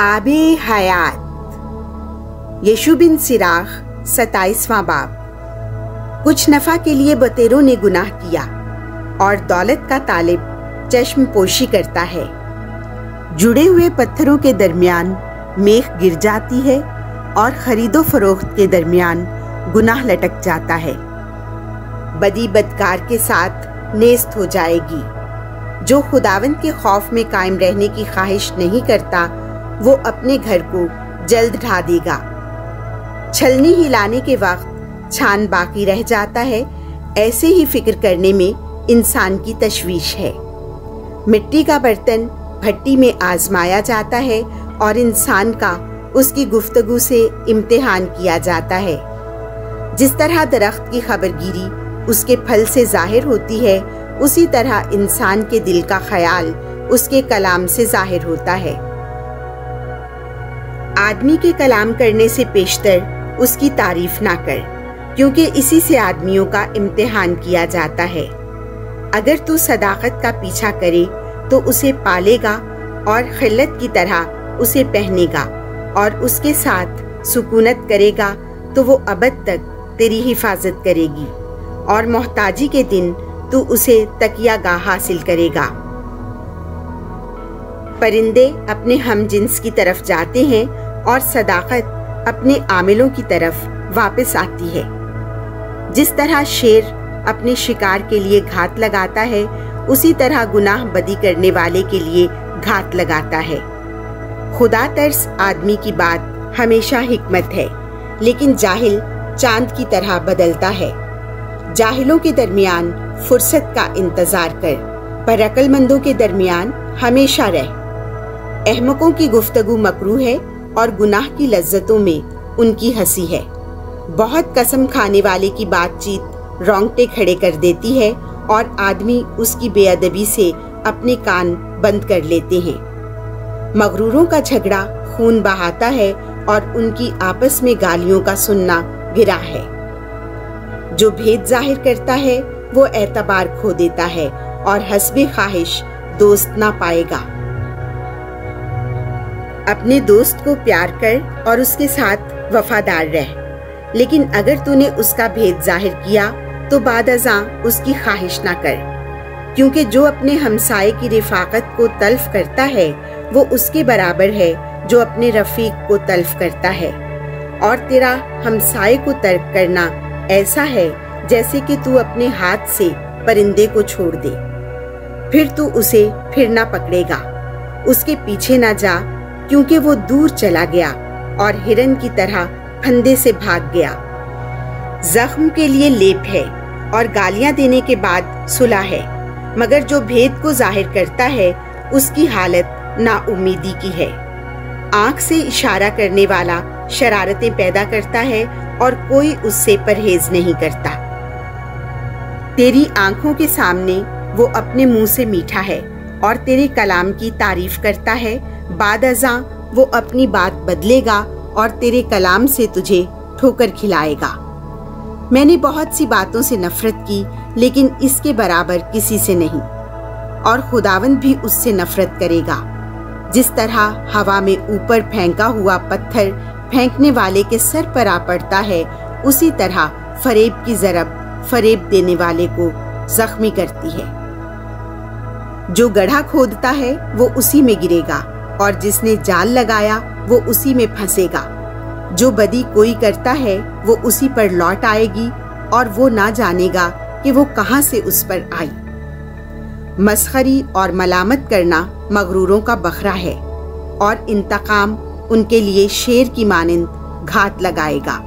आबे हयात। यशु बिन सिराख, सताइसवां बाब। कुछ नफा के लिए बतेरों ने गुनाह किया, और दौलत का तालिब चश्म पोशी करता है। जुड़े हुए पत्थरों के दरमियान मेख गिर जाती है, और खरीदो फरोख्त के दरमियान गुनाह लटक जाता है। बदी बदकार के साथ नेस्त हो जाएगी। जो खुदावंत के खौफ में कायम रहने की ख्वाहिश नहीं करता वो अपने घर को जल्द ढा देगा। छलनी हिलाने के वक्त छान बाकी रह जाता है, ऐसे ही फ़िक्र करने में इंसान की तशवीश है। मिट्टी का बर्तन भट्टी में आजमाया जाता है और इंसान का उसकी गुफ्तगु से इम्तिहान किया जाता है। जिस तरह दरख्त की खबरगिरी उसके फल से ज़ाहिर होती है, उसी तरह इंसान के दिल का ख्याल उसके कलाम से ज़ाहिर होता है। आदमी के कलाम करने से पेशतर, उसकी तारीफ़ ना कर, क्योंकि इसी से आदमियों का इम्तिहान किया जाता है। अगर तू सदाकत का पीछा करे तो उसे पालेगा और खिल्लत की तरह उसे पहनेगा और उसके साथ सुकूनत करेगा तो वो अबद तक तेरी हिफाजत करेगी और मोहताजी के दिन तू उसे तकिया गा हासिल करेगा। परिंदे अपने हम जिन्स की तरफ़ जाते हैं और सदाकत अपने आमिलों की तरफ़ वापस आती है। जिस तरह शेर अपने शिकार के लिए घात लगाता है, उसी तरह गुनाह बदी करने वाले के लिए घात लगाता है। खुदा तर्स आदमी की बात हमेशा हिकमत है, लेकिन जाहिल चाँद की तरह बदलता है। जाहिलों के दरमियान फुर्सत का इंतज़ार कर, पर अकलमंदों के दरमियान हमेशा रह। अहमकों की गुफ्तगु मकरू है और गुनाह की लज्जतों में उनकी हँसी है। बहुत कसम खाने वाले की बातचीत रोंगटे खड़े कर देती है और आदमी उसकी बेअदबी से अपने कान बंद कर लेते हैं। मगरूरों का झगड़ा खून बहाता है और उनकी आपस में गालियों का सुनना गिरा है। जो भेद ज़ाहिर करता है, वो एतबार खो देता है और हसबे ख्वाहिश दोस्त ना पाएगा। अपने दोस्त को प्यार कर और उसके साथ वफादार रह। लेकिन अगर तूने उसका भेद ज़ाहिर किया तो बाद उसकी ख्वाहिश ना कर। क्योंकि जो अपने हमसाए की रिफाकत को तल्फ करता है, वो उसके बराबर है जो अपने रफीक को तल्फ करता है। और तेरा हमसाए को तर्क करना ऐसा है, जैसे कि तू अपने हाथ से परिंदे को छोड़ दे। फिर तू उसे फिर ना पकड़ेगा। उसके पीछे ना जा क्योंकि वो दूर चला गया और हिरन की तरह फंदे से भाग गया। जख्म के लिए लेप है और गालियाँ देने के बाद सुलह है, मगर जो भेद को ज़ाहिर करता है, उसकी हालत नाउमीदी की है। आँख से इशारा करने वाला शरारतें पैदा करता है और कोई उससे परहेज नहीं करता। तेरी आँखों के सामने वो अपने मुँह से मीठा है और तेरे कलाम की तारीफ़ करता है बाद अजा वो अपनी बात बदलेगा और तेरे कलाम से तुझे ठोकर खिलाएगा। मैंने बहुत सी बातों से नफरत की, लेकिन इसके बराबर किसी से नहीं। और खुदावंद भी उससे नफरत करेगा। जिस तरह हवा में ऊपर फेंका हुआ पत्थर फेंकने वाले के सर पर आ पड़ता है, उसी तरह फरेब की जरब फरेब देने वाले को जख्मी करती है। जो गढ़ा खोदता है, वो उसी में गिरेगा। और जिसने जाल लगाया, वो उसी में फंसेगा। जो बदी कोई करता है, वो उसी पर लौट आएगी और वो ना जानेगा कि वो कहाँ से उस पर आई। मसखरी और मलामत करना मगरूरों का बखरा है और इंतकाम उनके लिए शेर की मानंद घात लगाएगा।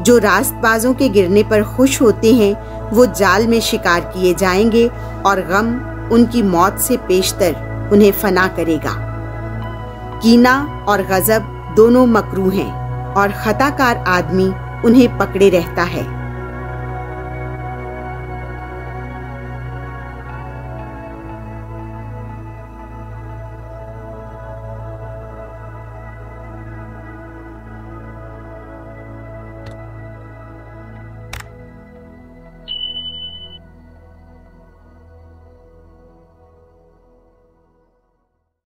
जो रास्तबाजों के गिरने पर खुश होते हैं, वो जाल में शिकार किए जाएँगे और गम उनकी मौत से पेशतर उन्हें फना करेगा। कीना और गजब दोनों मकरू हैं और खताकार आदमी उन्हें पकड़े रहता है।